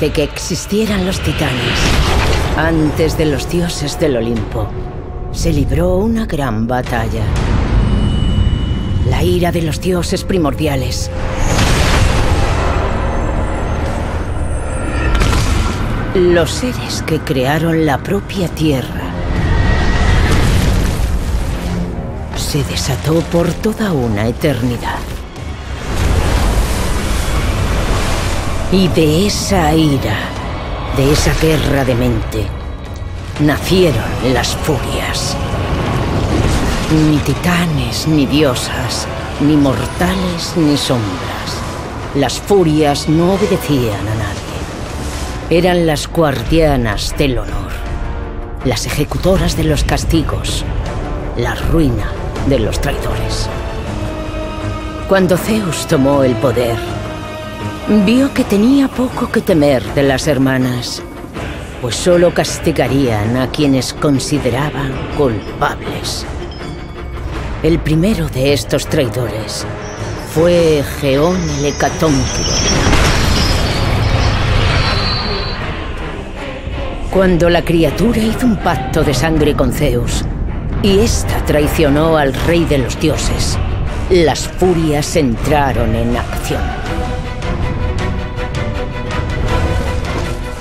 De que existieran los titanes, antes de los dioses del Olimpo, se libró una gran batalla. La ira de los dioses primordiales. Los seres que crearon la propia Tierra. Se desató por toda una eternidad. Y de esa ira, de esa guerra de mente, nacieron las furias. Ni titanes, ni diosas, ni mortales, ni sombras. Las furias no obedecían a nadie. Eran las guardianas del honor, las ejecutoras de los castigos, la ruina de los traidores. Cuando Zeus tomó el poder, Vio que tenía poco que temer de las hermanas, pues solo castigarían a quienes consideraban culpables. El primero de estos traidores fue Geón el Hecatónquiro. Cuando la criatura hizo un pacto de sangre con Zeus, y ésta traicionó al rey de los dioses, las furias entraron en acción.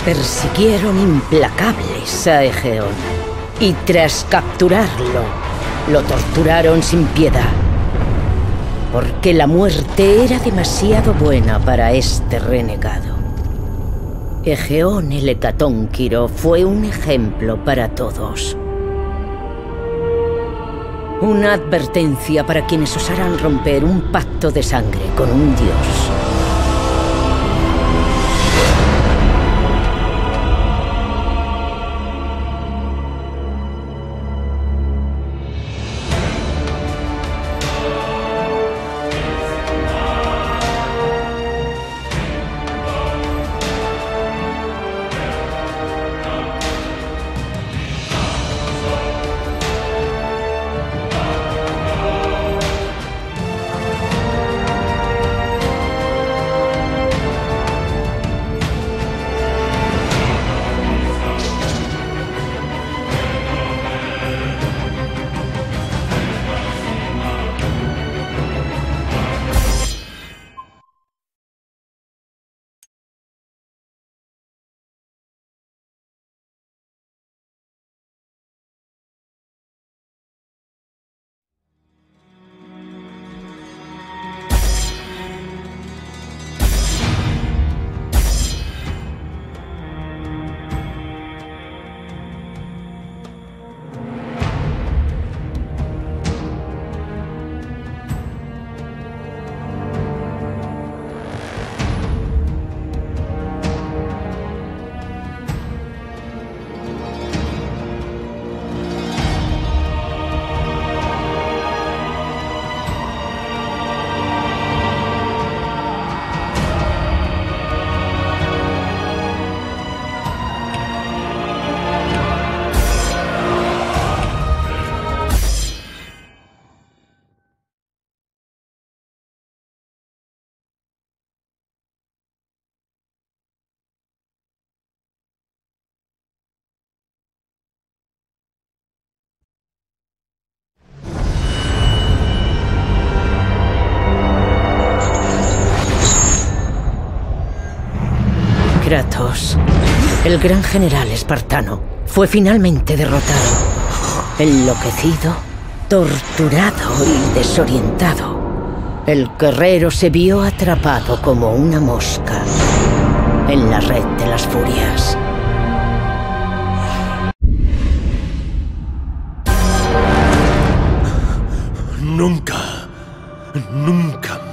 Persiguieron implacables a Egeón y tras capturarlo, lo torturaron sin piedad. Porque la muerte era demasiado buena para este renegado. Egeón el Hecatónquiro fue un ejemplo para todos. Una advertencia para quienes osaran romper un pacto de sangre con un dios. Kratos, el gran general espartano, fue finalmente derrotado. Enloquecido, torturado y desorientado, el guerrero se vio atrapado como una mosca en la red de las furias. Nunca, nunca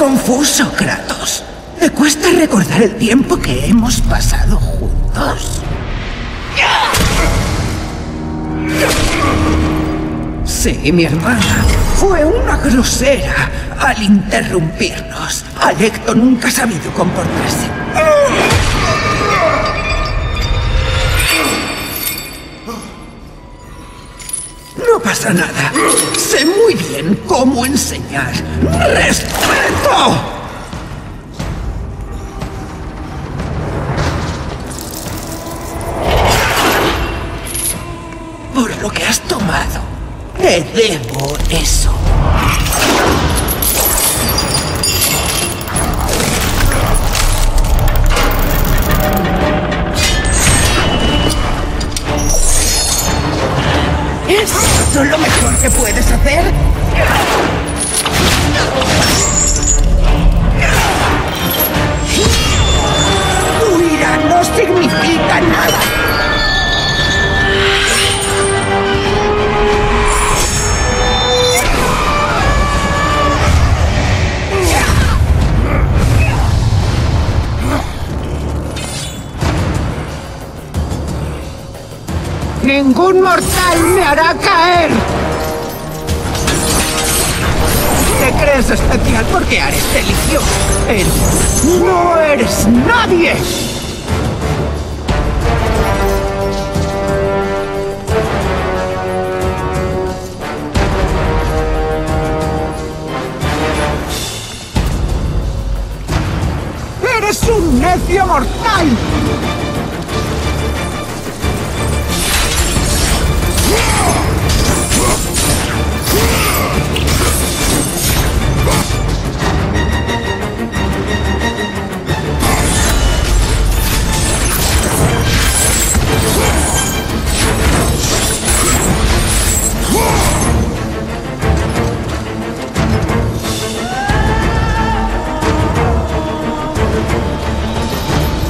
confuso, Kratos. Me cuesta recordar el tiempo que hemos pasado juntos. Sí, mi hermana. Fue una grosera al interrumpirnos. Alecto nunca ha sabido comportarse. No pasa nada. Sé muy bien cómo enseñar respeto. Ningún mortal me hará caer. Te crees especial porque eres delicioso. Pero no eres nadie. ¡Eres un necio mortal!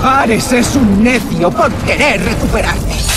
Ares es un necio por querer recuperarte.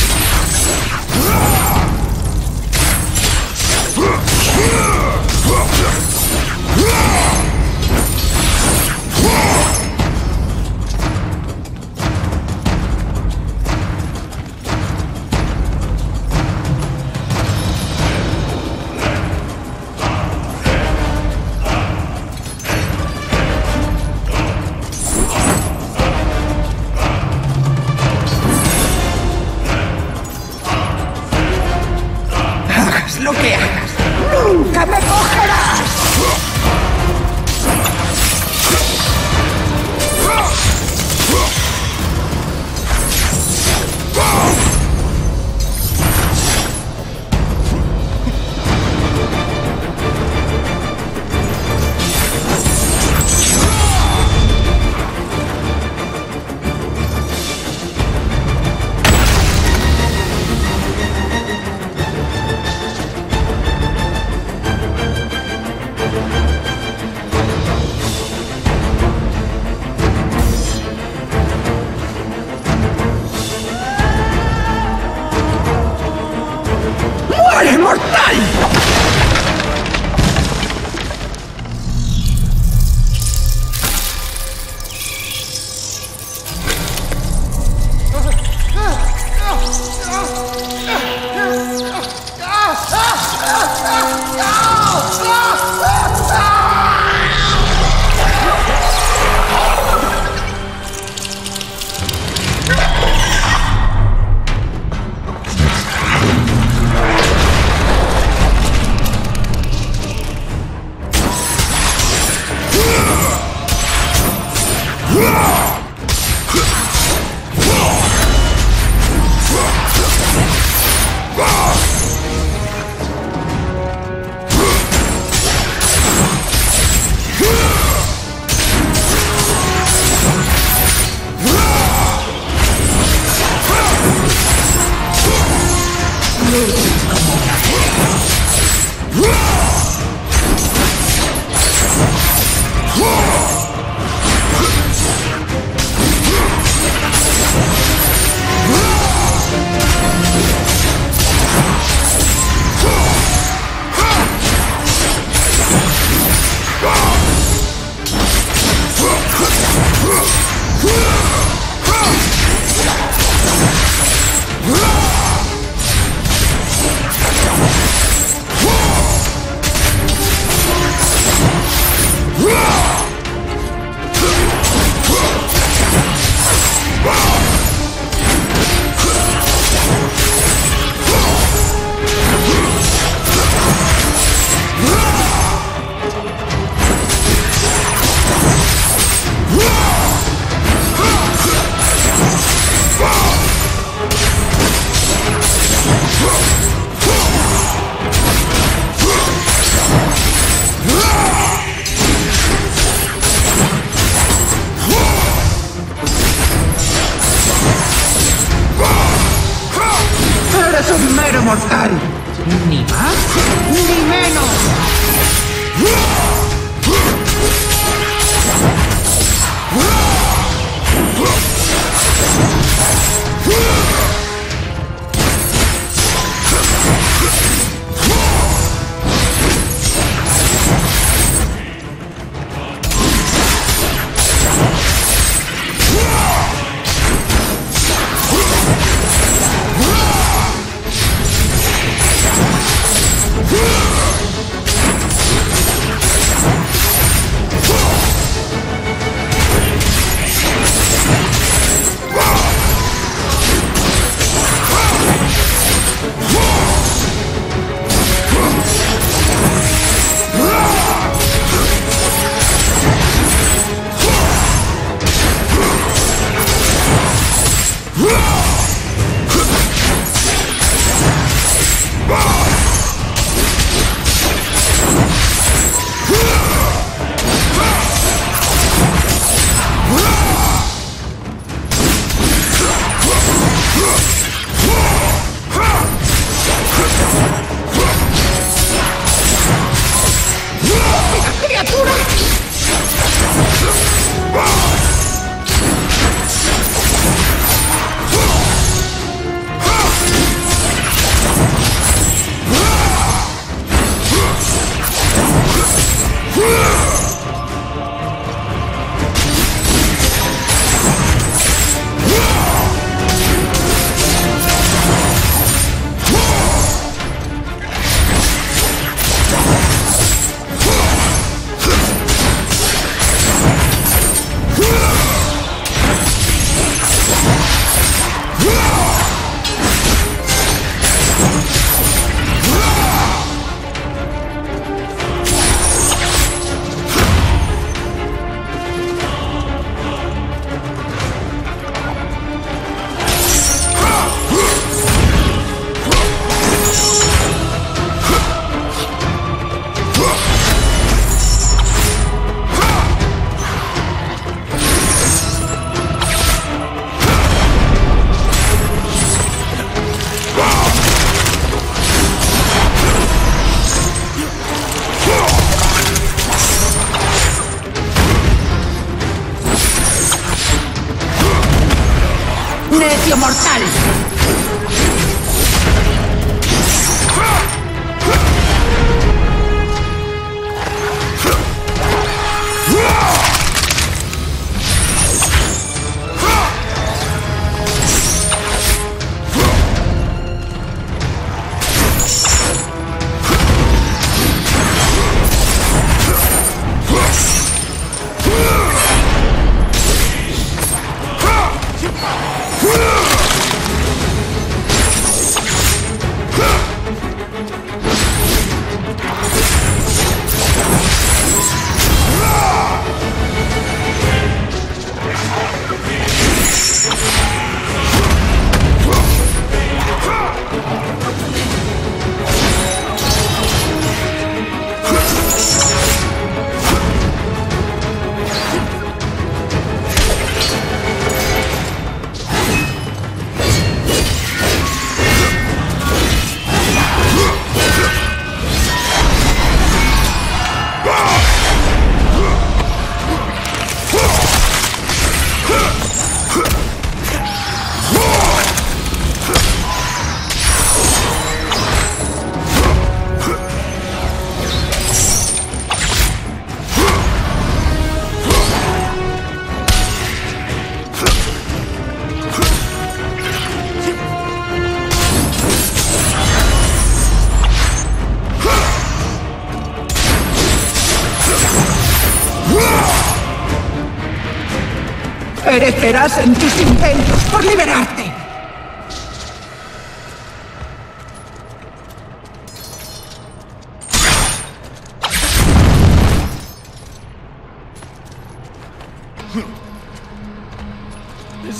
Perecerás en tus intentos por liberarte.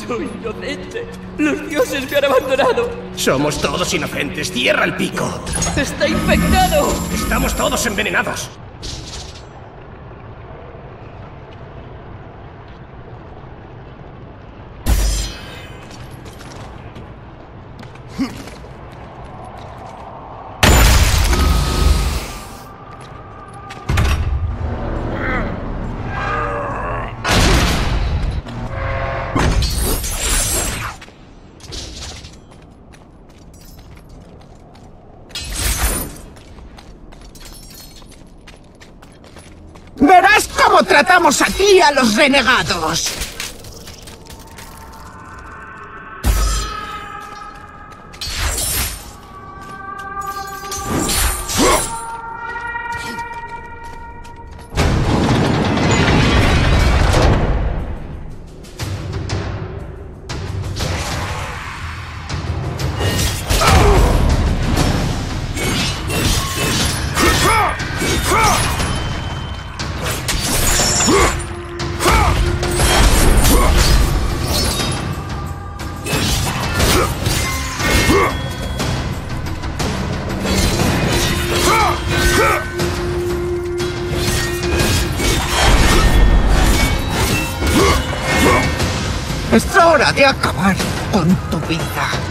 Soy inocente. Los dioses me han abandonado. Somos todos inocentes. Cierra el pico. Está infectado. Estamos todos envenenados. Tratamos aquí a los renegados. Acabar con tu vida.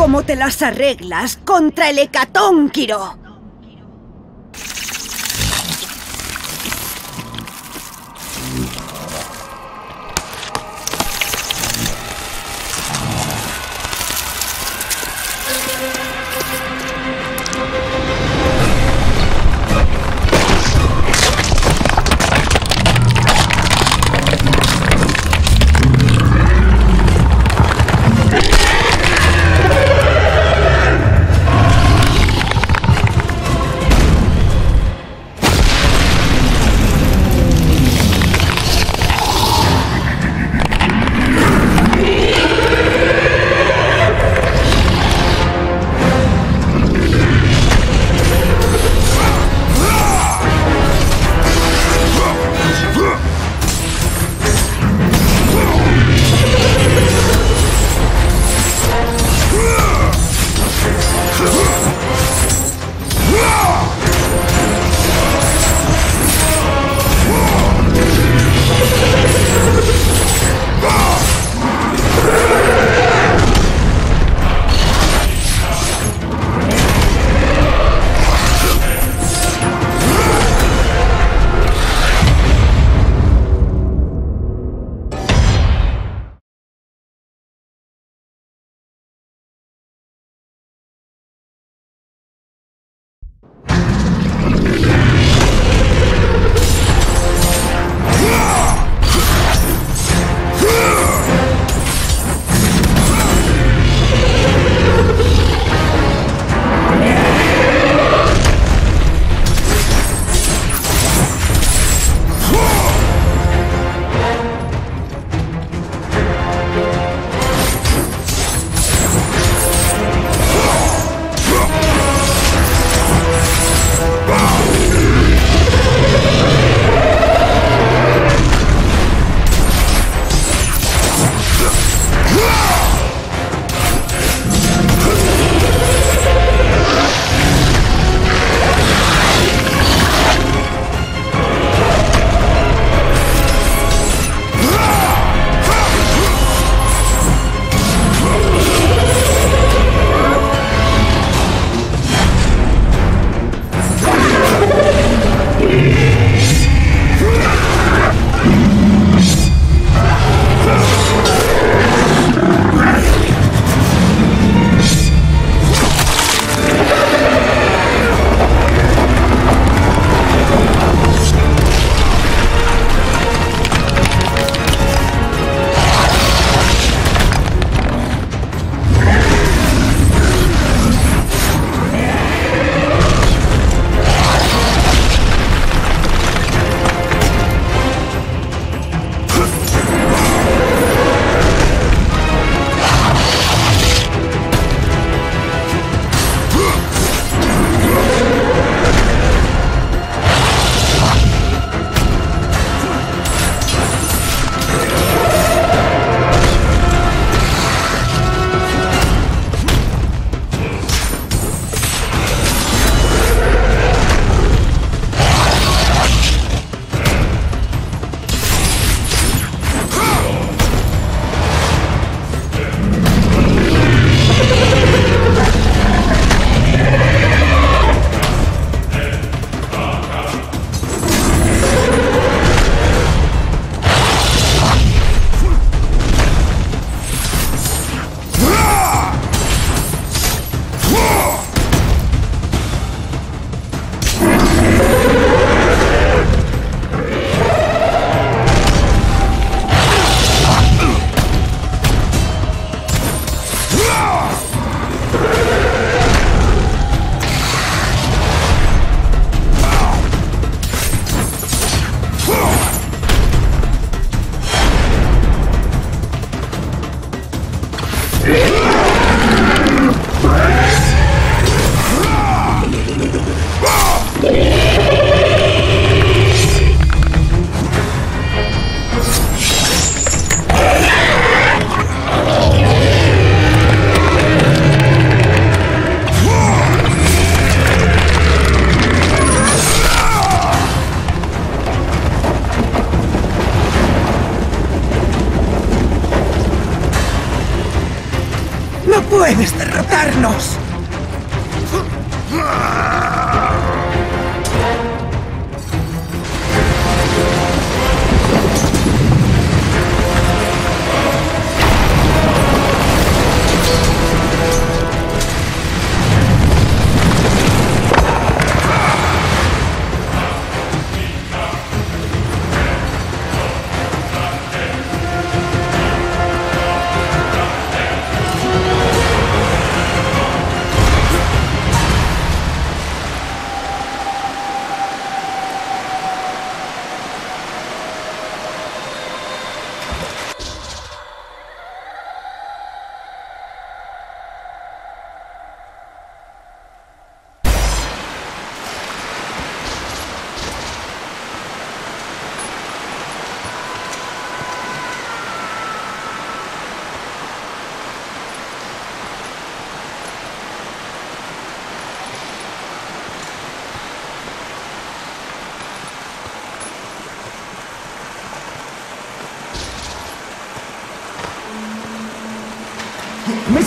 Cómo te las arreglas contra el hecatónquiro.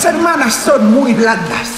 Hermanas son muy blandas.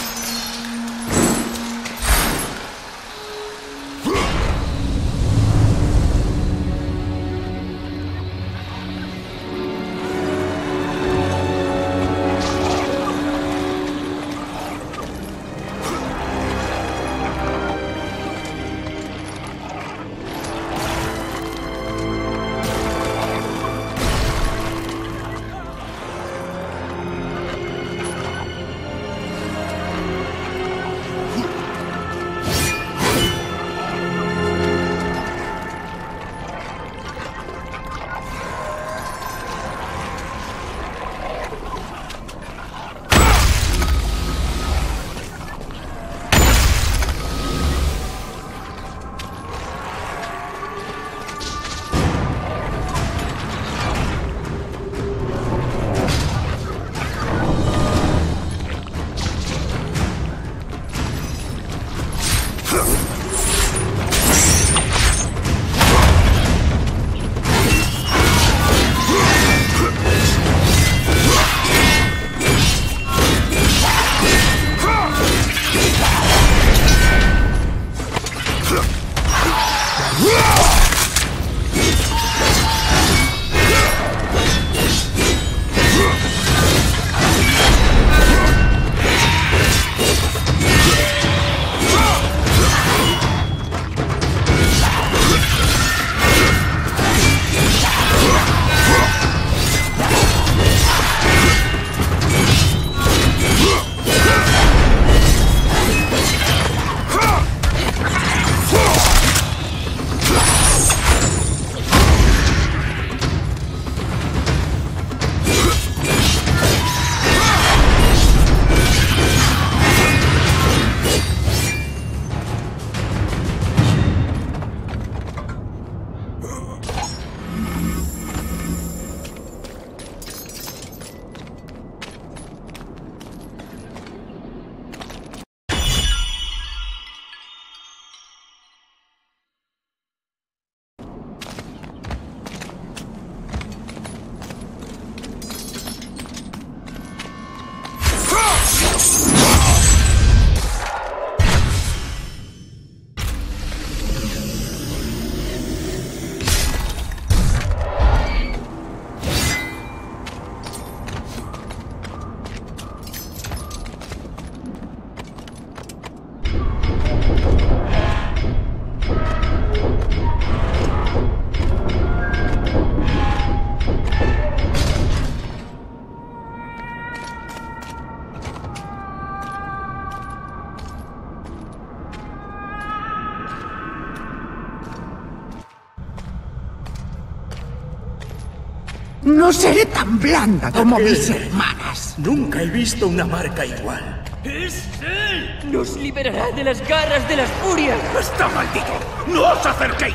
No seré tan blanda como mis hermanas. Nunca he visto una marca igual. ¡Es él! Nos liberará de las garras de las furias. ¡Está maldito! ¡No os acerquéis!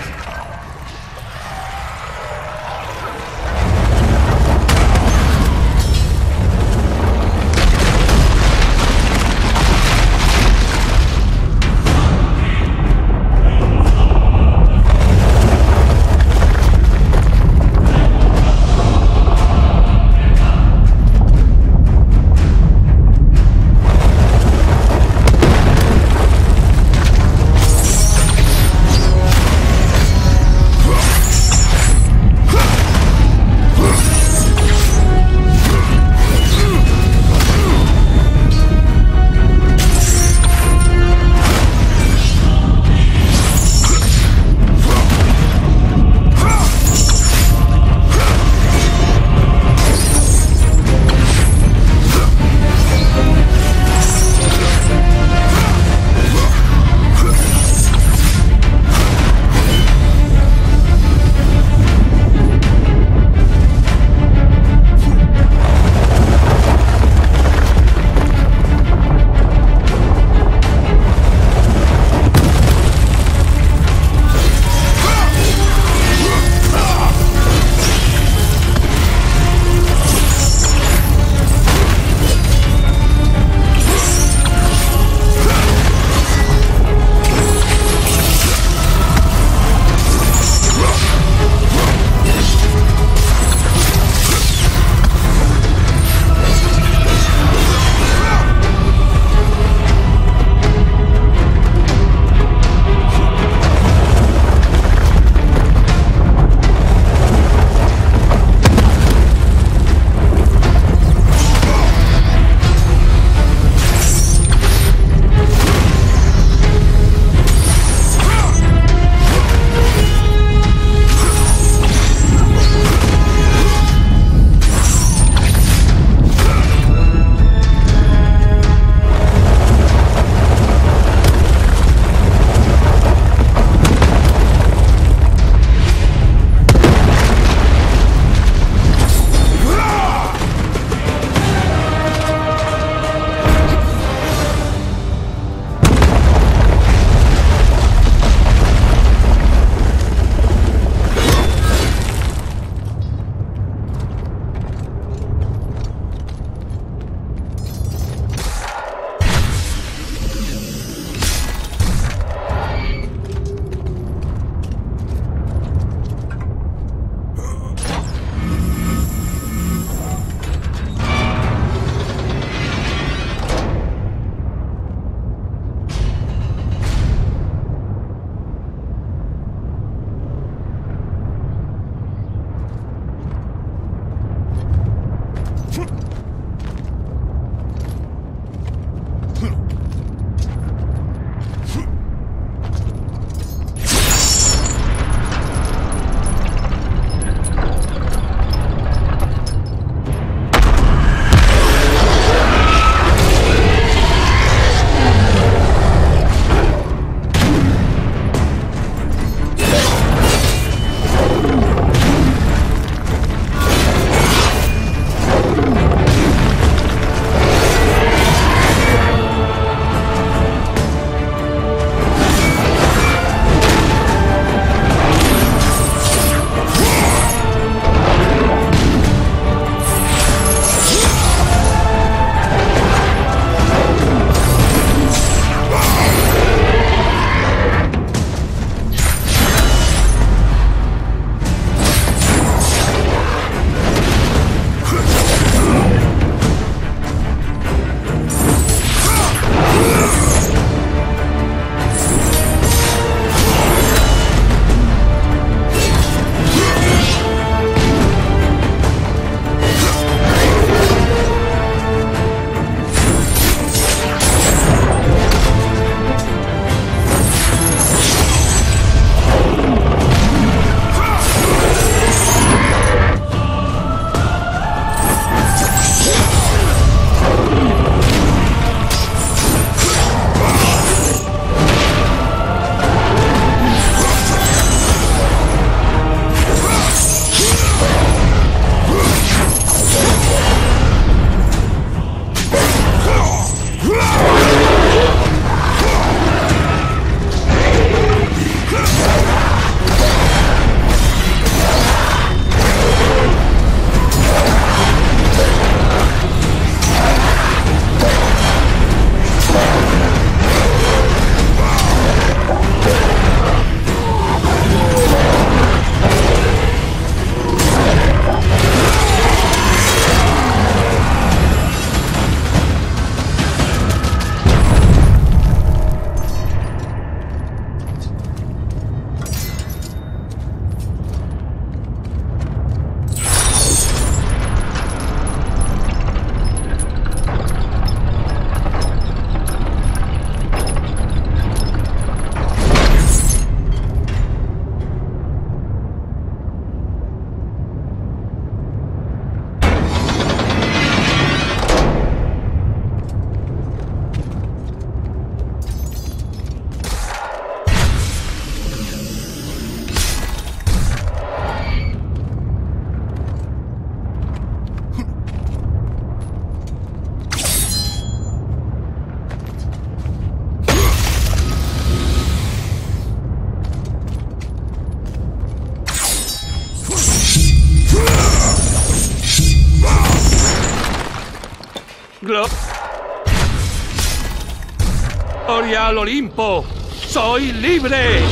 Al Olimpo! ¡Soy libre!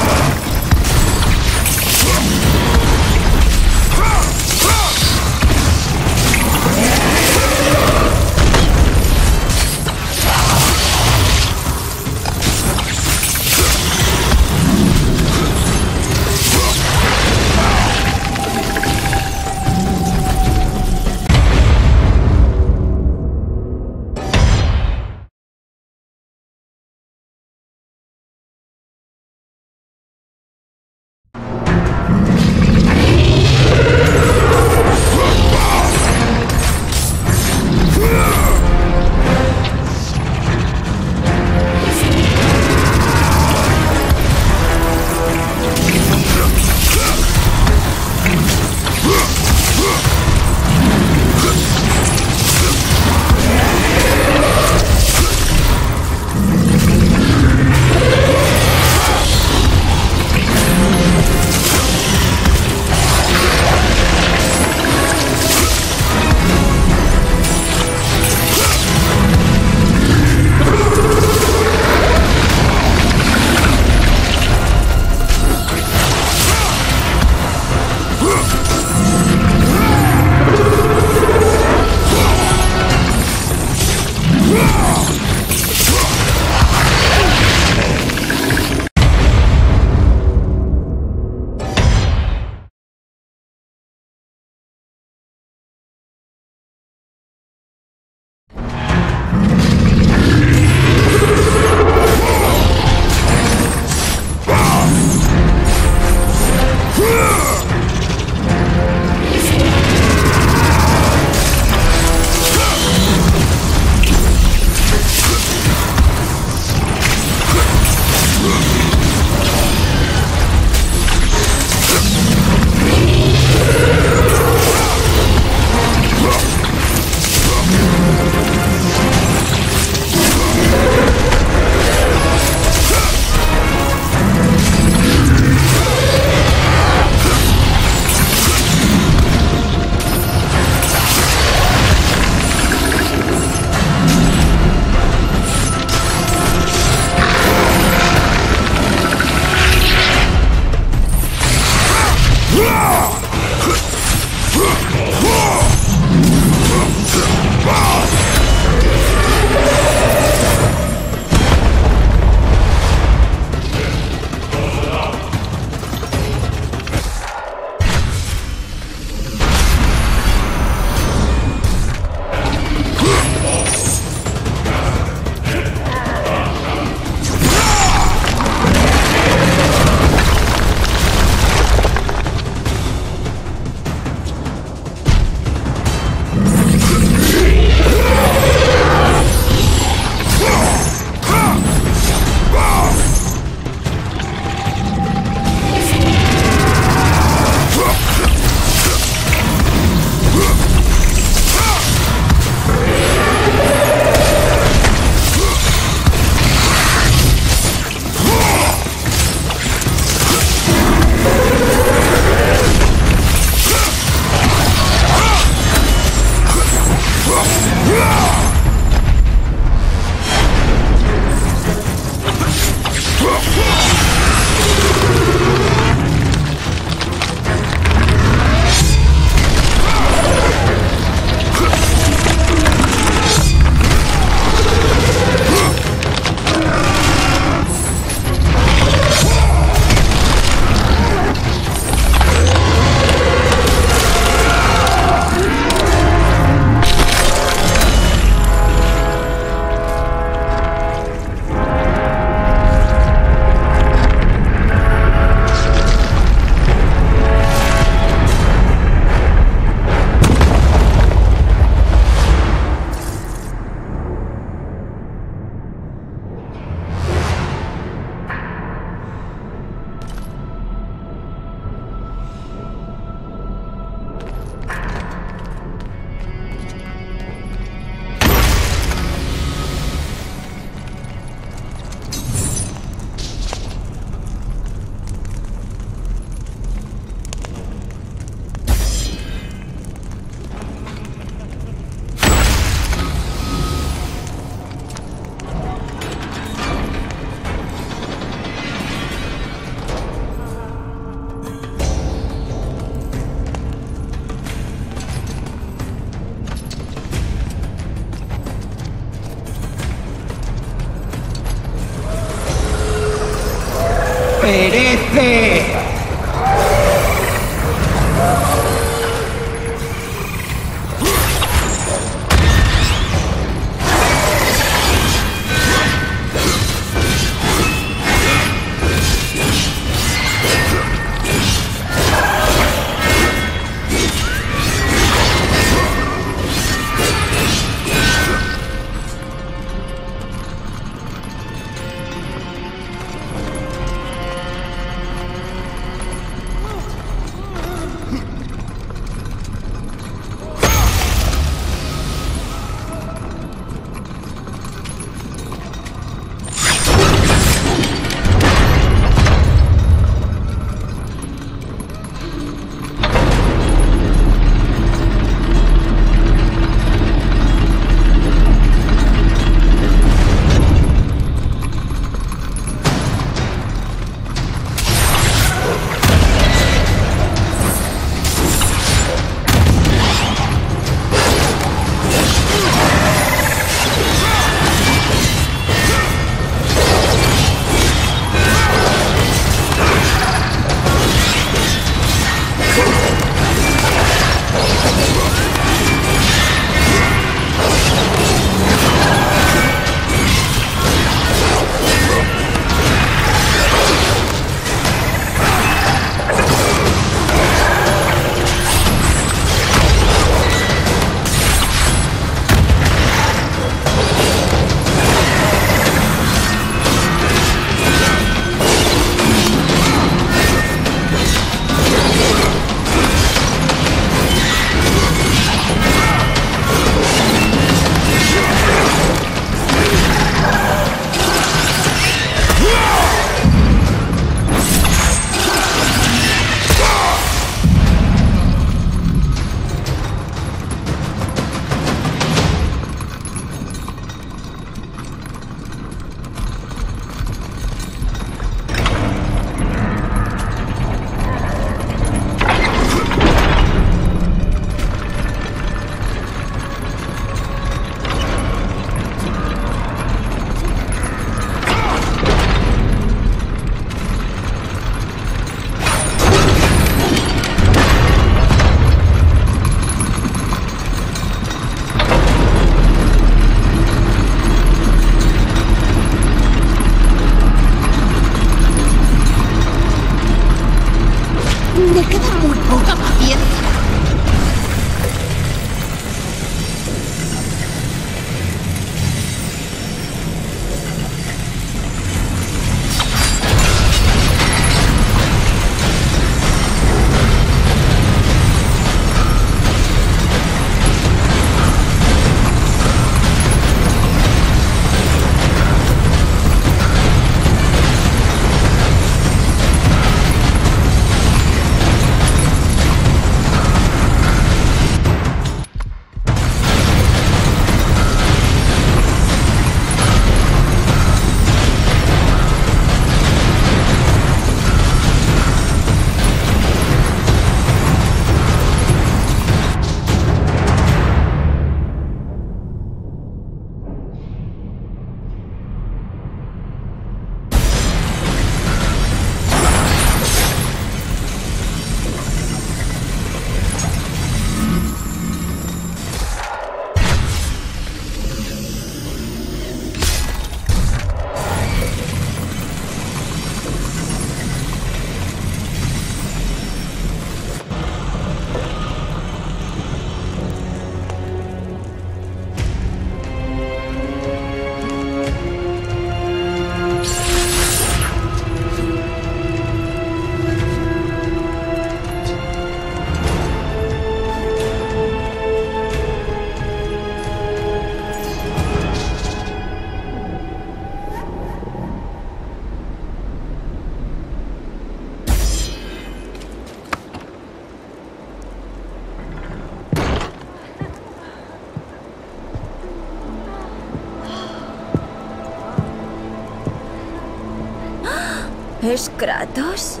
¿Es Kratos?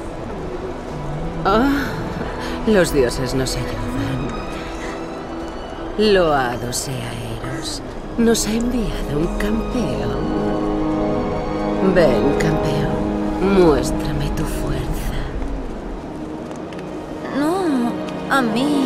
Ah, los dioses nos ayudan. Loado sea Eros. Nos ha enviado un campeón. Ven, campeón. Muéstrame tu fuerza. No, a mí.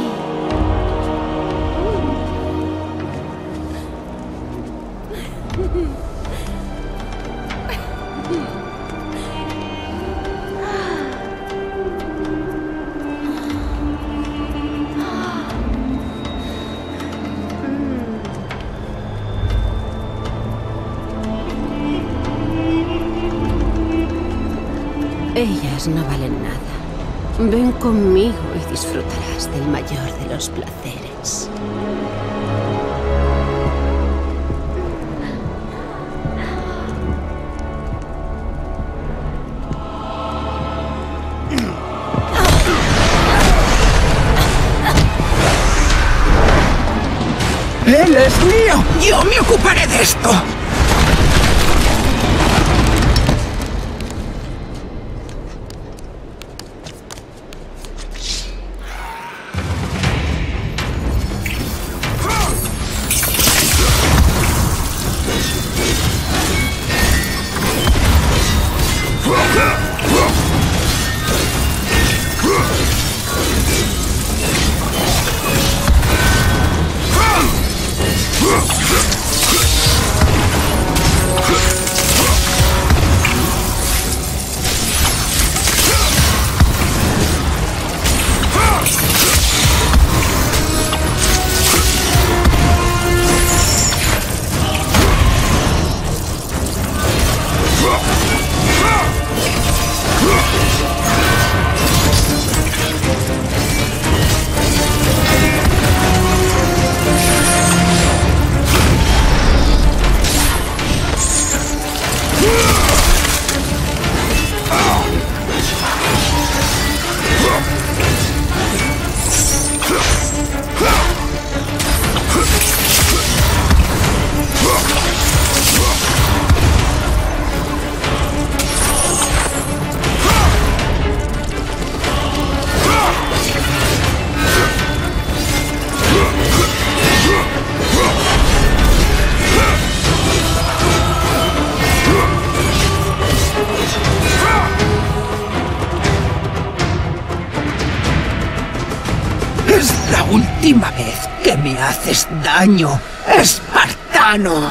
Ven conmigo y disfrutarás del mayor de los placeres. ¡Él es mío! ¡Yo me ocuparé de esto! Espartano.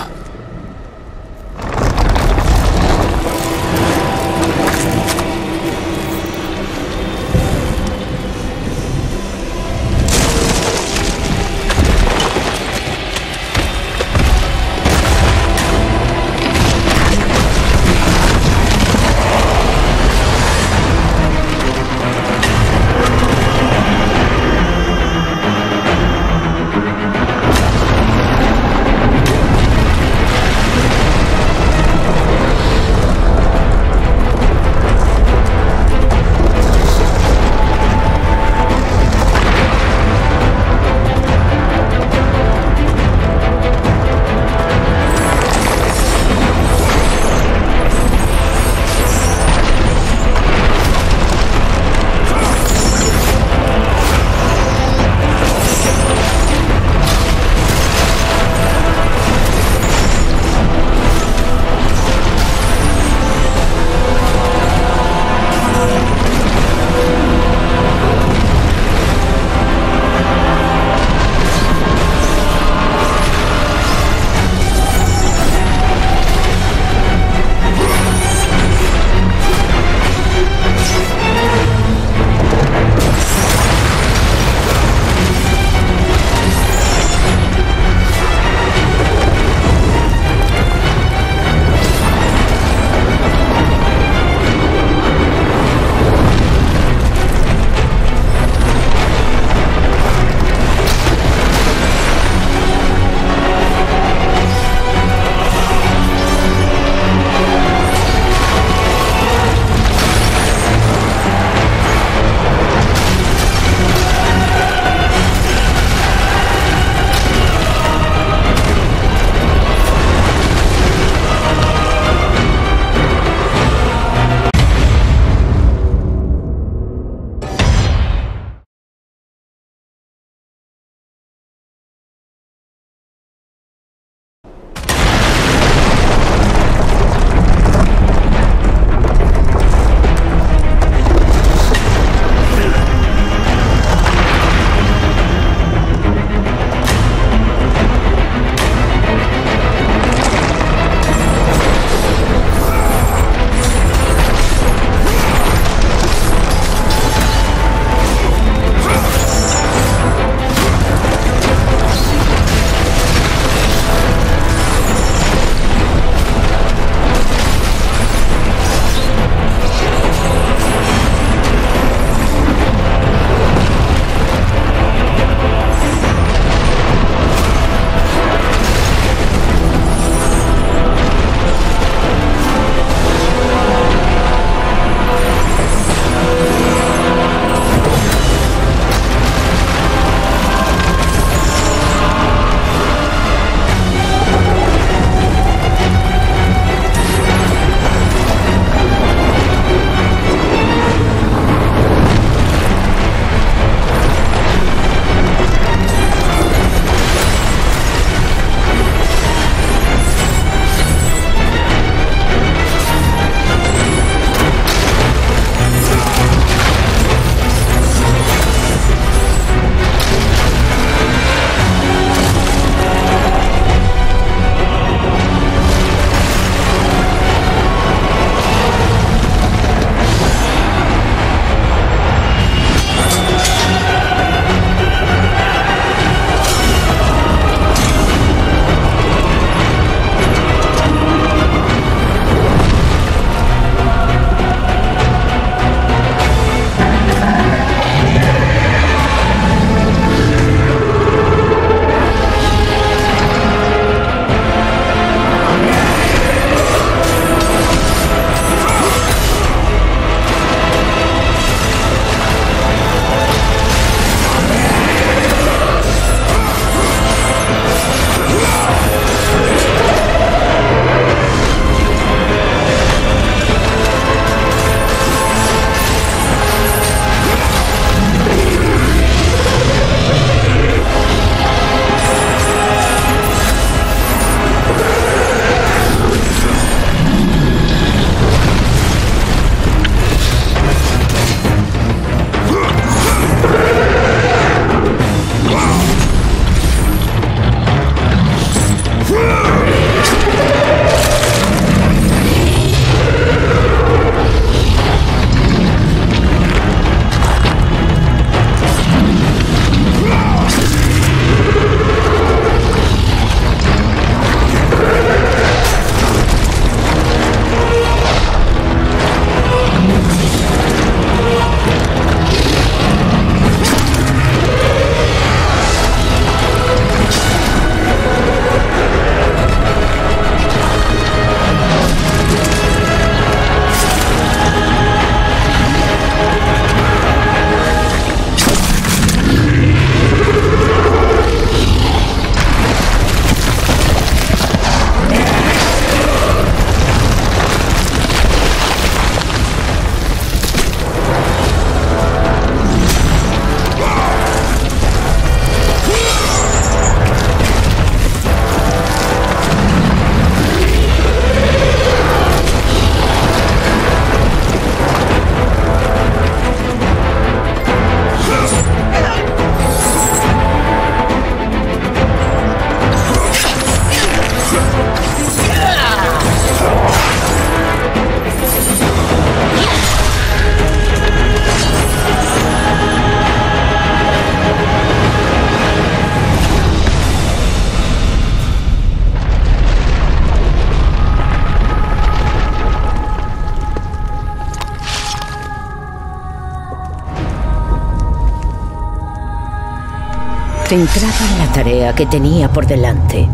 Centrado en la tarea que tenía por delante,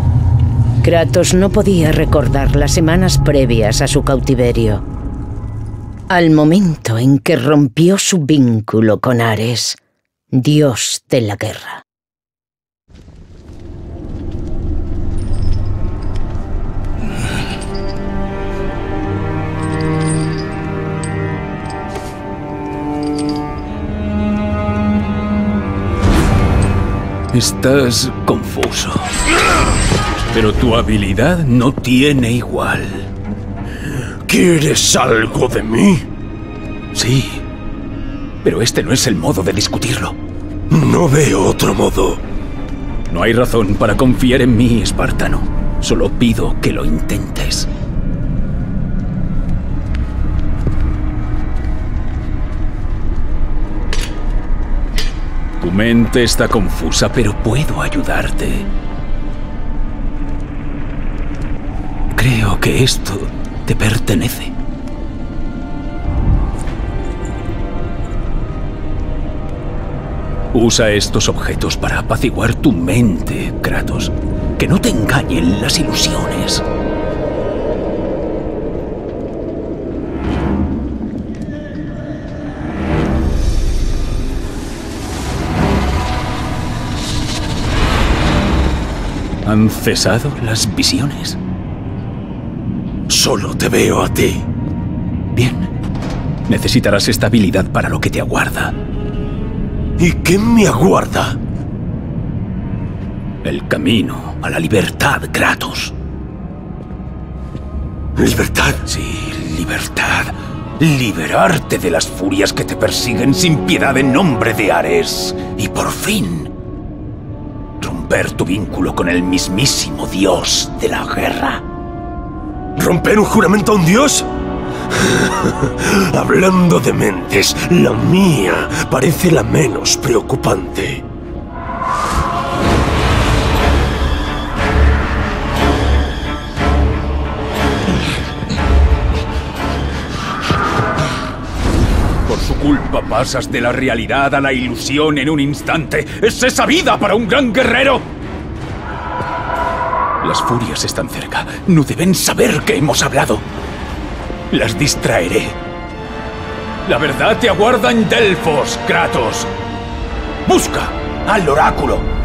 Kratos no podía recordar las semanas previas a su cautiverio. Al momento en que rompió su vínculo con Ares, dios de la guerra. Estás confuso. Pero tu habilidad no tiene igual. ¿Quieres algo de mí? Sí. Pero este no es el modo de discutirlo. No veo otro modo. No hay razón para confiar en mí, espartano. Solo pido que lo intentes. Mente está confusa, pero puedo ayudarte. Creo que esto te pertenece. Usa estos objetos para apaciguar tu mente, Kratos. Que no te engañen las ilusiones. ¿Han cesado las visiones? Solo te veo a ti. Bien. Necesitarás estabilidad para lo que te aguarda. ¿Y qué me aguarda? El camino a la libertad, Kratos. ¿Libertad? Sí, libertad. Liberarte de las furias que te persiguen sin piedad en nombre de Ares. Y por fin, romper tu vínculo con el mismísimo dios de la guerra. ¿Romper un juramento a un dios? Hablando de mentes, la mía parece la menos preocupante. Pasas de la realidad a la ilusión en un instante. ¿Es esa vida para un gran guerrero? Las furias están cerca. No deben saber que hemos hablado. Las distraeré. La verdad te aguarda en Delfos, Kratos. Busca al oráculo.